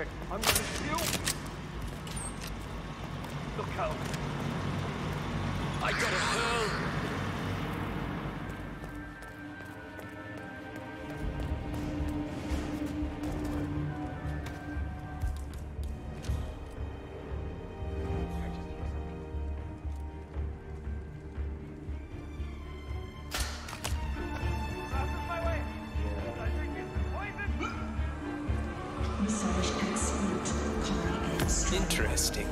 I'm gonna steal. Look out. I got a pearl. Interesting.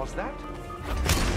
was that?